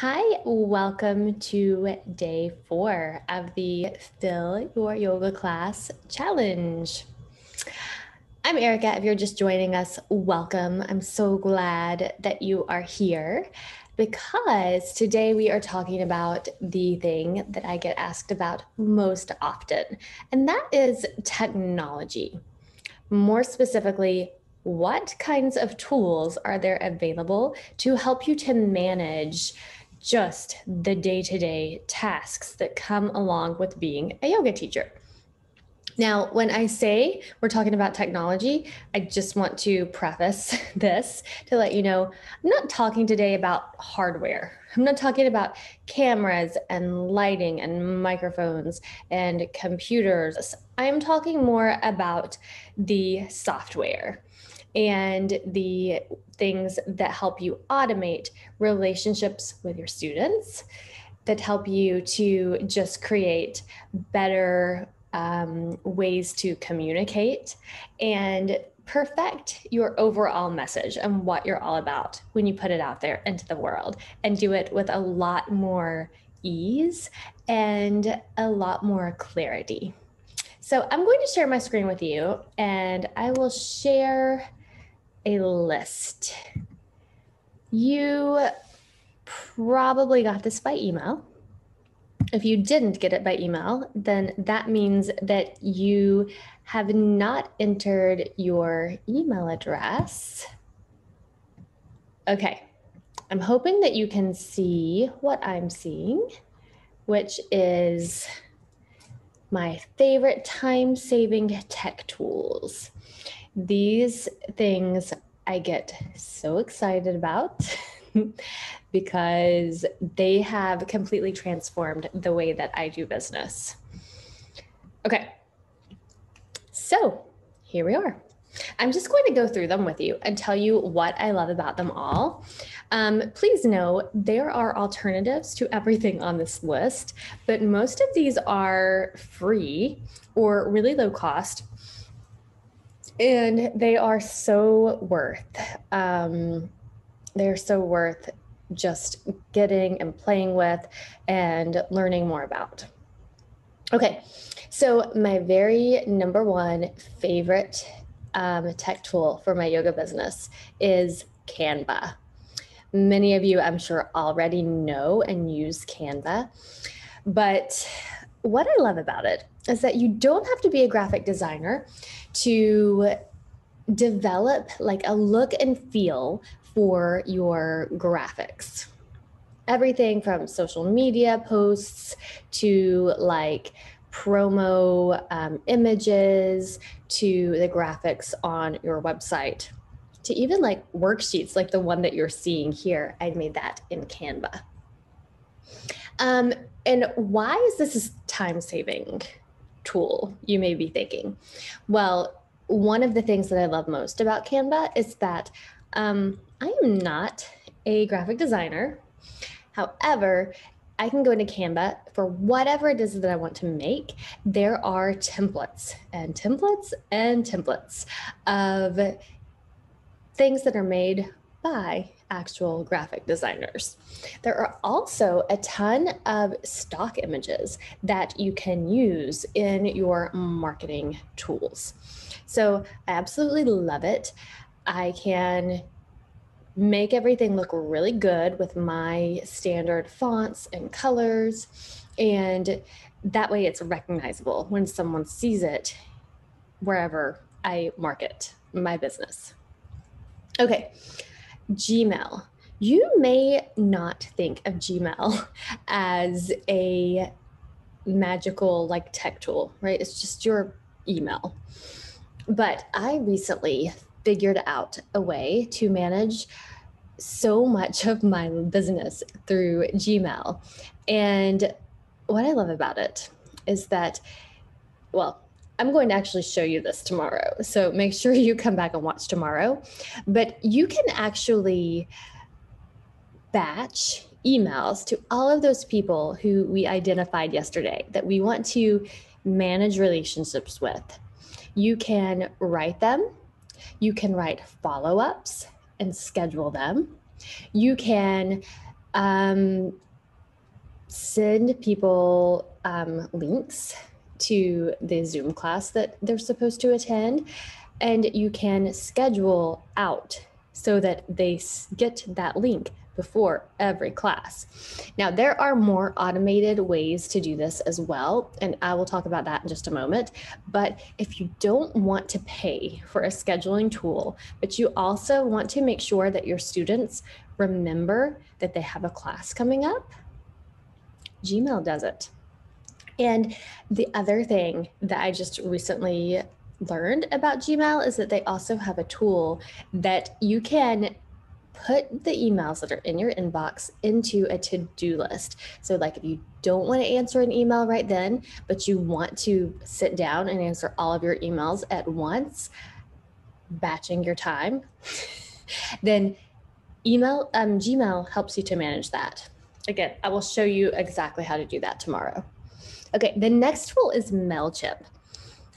Hi, welcome to day four of the Fill Your Yoga Class Challenge. I'm Erica. If you're just joining us, welcome. I'm so glad that you are here because today we are talking about the thing that I get asked about most often, and that is technology. More specifically, what kinds of tools are there available to help you to manage just the day to day tasks that come along with being a yoga teacher. Now, when I say we're talking about technology, I just want to preface this to let you know I'm not talking today about hardware. I'm not talking about cameras and lighting and microphones and computers. I am talking more about the software and the things that help you automate relationships with your students, that help you to just create better um, ways to communicate and perfect your overall message and what you're all about when you put it out there into the world and do it with a lot more ease and a lot more clarity. So I'm going to share my screen with you and I will share a list. You probably got this by email. If you didn't get it by email, then that means that you have not entered your email address. Okay, I'm hoping that you can see what I'm seeing, which is my favorite time saving tech tools. These things I get so excited about because they have completely transformed the way that I do business. Okay, so here we are. I'm just going to go through them with you and tell you what I love about them all. Um, please know there are alternatives to everything on this list, but most of these are free or really low cost and they are so worth um, they're so worth just getting and playing with and learning more about. Okay so my very number one favorite um, tech tool for my yoga business is canva. Many of you i'm sure already know and use canva but what i love about it is that you don't have to be a graphic designer to develop like a look and feel for your graphics. Everything from social media posts to like promo um, images to the graphics on your website to even like worksheets like the one that you're seeing here. I made that in Canva. Um, and why is this time saving? Tool, you may be thinking. Well, one of the things that I love most about Canva is that um, I am not a graphic designer. However, I can go into Canva for whatever it is that I want to make. There are templates and templates and templates of things that are made by actual graphic designers. There are also a ton of stock images that you can use in your marketing tools. So I absolutely love it. I can make everything look really good with my standard fonts and colors. And that way it's recognizable when someone sees it wherever I market my business. Okay, Gmail. You may not think of Gmail as a magical like tech tool, right? It's just your email. But I recently figured out a way to manage so much of my business through Gmail. And what I love about it is that, well, I'm going to actually show you this tomorrow. So make sure you come back and watch tomorrow. But you can actually batch emails to all of those people who we identified yesterday that we want to manage relationships with. You can write them, you can write follow ups and schedule them. You can Um, send people um, links to the Zoom class that they're supposed to attend, and you can schedule out so that they get that link before every class. Now, there are more automated ways to do this as well, and I will talk about that in just a moment. But if you don't want to pay for a scheduling tool, but you also want to make sure that your students remember that they have a class coming up, Gmail does it. And the other thing that I just recently learned about Gmail is that they also have a tool that you can put the emails that are in your inbox into a to-do list. So like if you don't want to answer an email right then, but you want to sit down and answer all of your emails at once, batching your time, then email um, Gmail helps you to manage that. Again, I will show you exactly how to do that tomorrow. Okay, the next tool is MailChimp.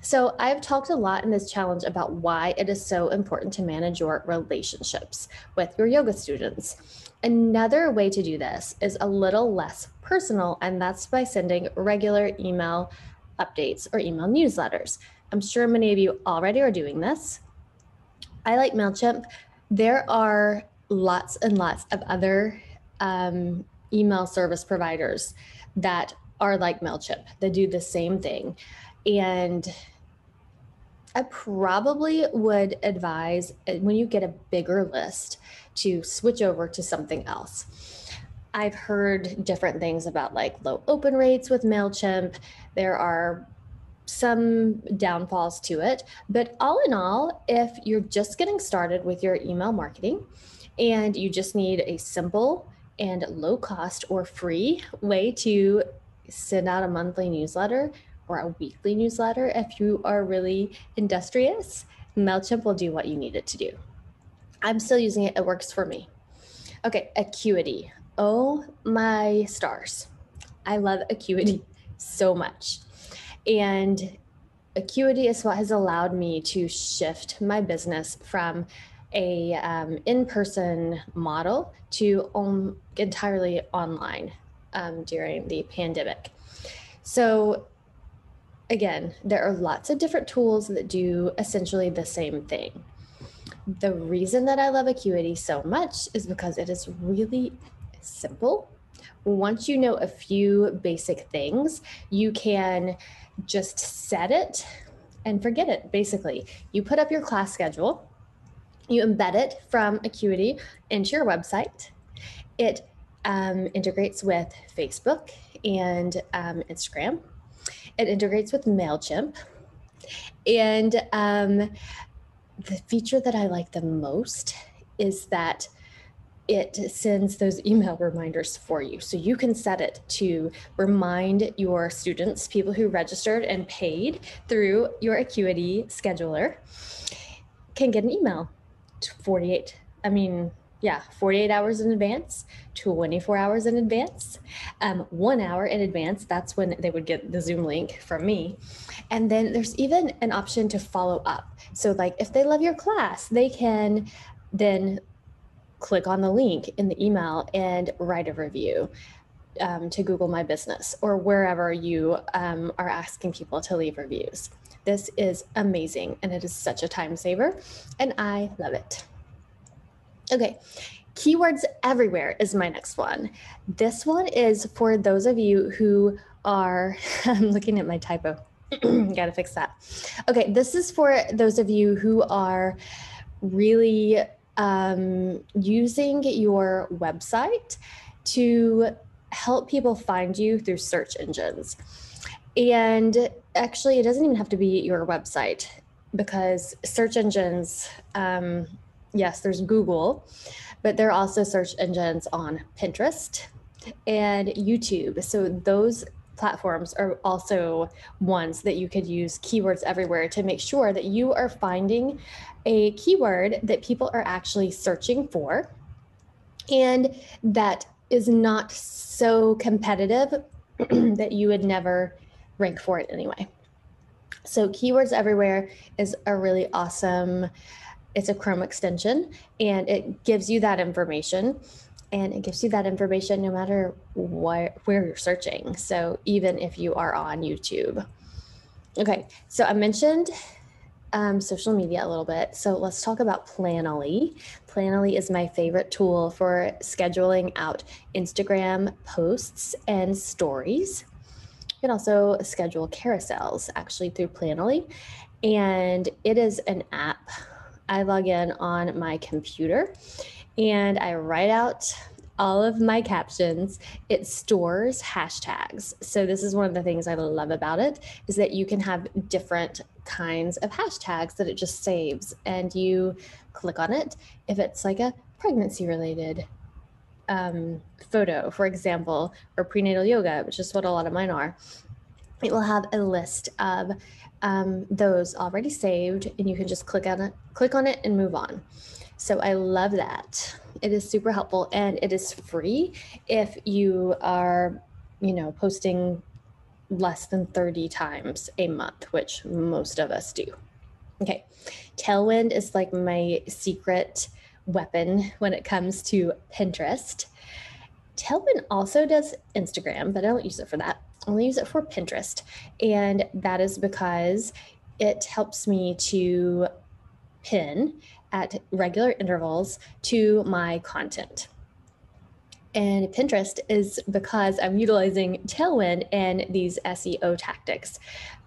So I've talked a lot in this challenge about why it is so important to manage your relationships with your yoga students. Another way to do this is a little less personal, and that's by sending regular email updates or email newsletters. I'm sure many of you already are doing this. I like MailChimp. There are lots and lots of other um, email service providers that are like MailChimp. They do the same thing. And I probably would advise uh, when you get a bigger list to switch over to something else. I've heard different things about like low open rates with MailChimp. There are some downfalls to it, but all in all, if you're just getting started with your email marketing and you just need a simple and low cost or free way to send out a monthly newsletter or a weekly newsletter if you are really industrious. MailChimp will do what you need it to do. I'm still using it, it works for me. Okay, Acuity. Oh my stars. I love Acuity so much. And Acuity is what has allowed me to shift my business from a um, in-person model to um, entirely online um, during the pandemic. So again, there are lots of different tools that do essentially the same thing. The reason that I love Acuity so much is because it is really simple. Once you know a few basic things, you can just set it and forget it, basically. You put up your class schedule, you embed it from Acuity into your website. It um, integrates with Facebook and um, Instagram it integrates with MailChimp. And um, the feature that I like the most is that it sends those email reminders for you. So you can set it to remind your students, people who registered and paid through your Acuity scheduler, can get an email 48, I mean, yeah, 48 hours in advance, 24 hours in advance, um, one hour in advance. That's when they would get the Zoom link from me. And then there's even an option to follow up. So, like if they love your class, they can then click on the link in the email and write a review. Um, to Google My Business or wherever you um, are asking people to leave reviews. This is amazing and it is such a time saver, and I love it. Okay, keywords everywhere is my next one. This one is for those of you who are, I'm looking at my typo. Gotta fix that. Okay, this is for those of you who are really um, using your website to help people find you through search engines. And actually, it doesn't even have to be your website because search engines, um, yes, there's Google, but there are also search engines on Pinterest and YouTube. So those platforms are also ones that you could use keywords everywhere to make sure that you are finding a keyword that people are actually searching for and that is not so competitive that you would never rank for it anyway. So keywords everywhere is a really awesome it's a Chrome extension and it gives you that information. and it gives you that information no matter where you're searching. So even if you are on YouTube. Okay, so I mentioned um, social media a little bit. So let's talk about Planoly. Planoly is my favorite tool for scheduling out Instagram posts and stories. You can also schedule carousels actually through Planoly. And it is an app. I log in on my computer and I write out all of my captions. It stores hashtags. So this is one of the things i love about it is that you can have different kinds of hashtags that it just saves and you click on it if it's like a pregnancy related um, photo for example or prenatal yoga which is what a lot of mine are. It will have a list of um, those already saved and you can just click on it click on it and move on so I love that. It is super helpful and it is free if you are, you know, posting less than 30 times a month, which most of us do. Okay. Tailwind is like my secret weapon when it comes to Pinterest. Tailwind also does Instagram, but I don't use it for that. Only use it for Pinterest. And that is because it helps me to pin at regular intervals to my content. And Pinterest is because I'm utilizing Tailwind and these SEO tactics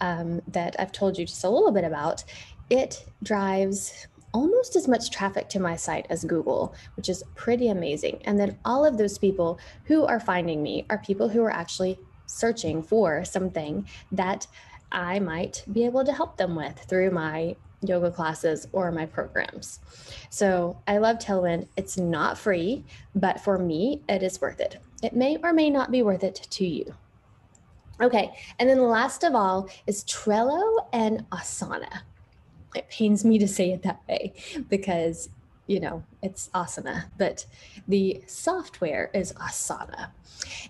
um, that I've told you just a little bit about. It drives almost as much traffic to my site as Google, which is pretty amazing. And then all of those people who are finding me are people who are actually searching for something that I might be able to help them with through my yoga classes or my programs. So I love Tailwind. It's not free, but for me, it is worth it. It may or may not be worth it to you. Okay, and then last of all is Trello and Asana. It pains me to say it that way because you know, it's Asana, but the software is Asana.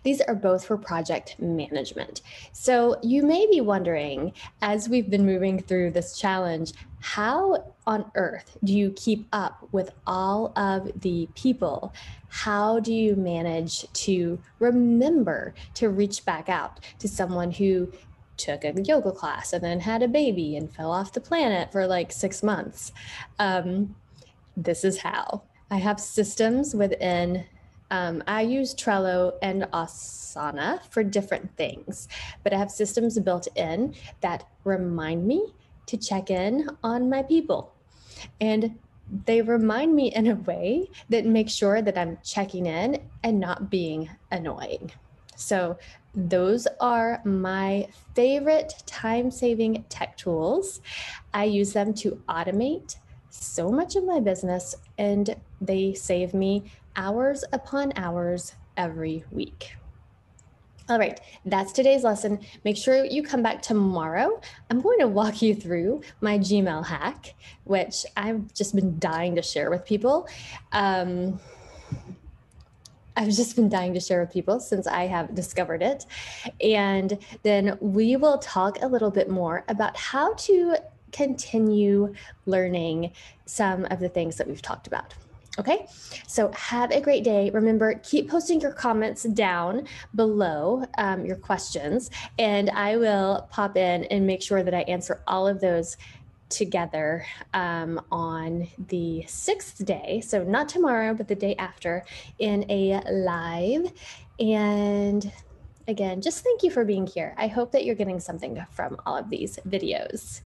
These are both for project management. So you may be wondering, as we've been moving through this challenge, how on earth do you keep up with all of the people? How do you manage to remember to reach back out to someone who took a yoga class and then had a baby and fell off the planet for like six months? Um, this is how. I have systems within, um, I use Trello and Asana for different things, but I have systems built in that remind me to check in on my people. And they remind me in a way that makes sure that I'm checking in and not being annoying. So, those are my favorite time saving tech tools. I use them to automate so much of my business and they save me hours upon hours every week. All right, that's today's lesson. Make sure you come back tomorrow. I'm going to walk you through my Gmail hack, which I've just been dying to share with people. Um, I've just been dying to share with people since I have discovered it. And then we will talk a little bit more about how to continue learning some of the things that we've talked about. Okay, so have a great day. Remember, keep posting your comments down below um, your questions, and I will pop in and make sure that I answer all of those together um, on the sixth day. So, not tomorrow, but the day after in a live. And again, just thank you for being here. I hope that you're getting something from all of these videos.